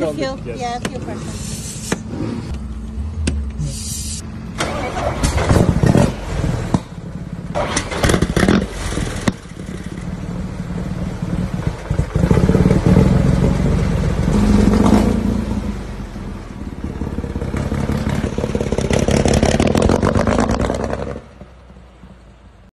A few, yeah, a few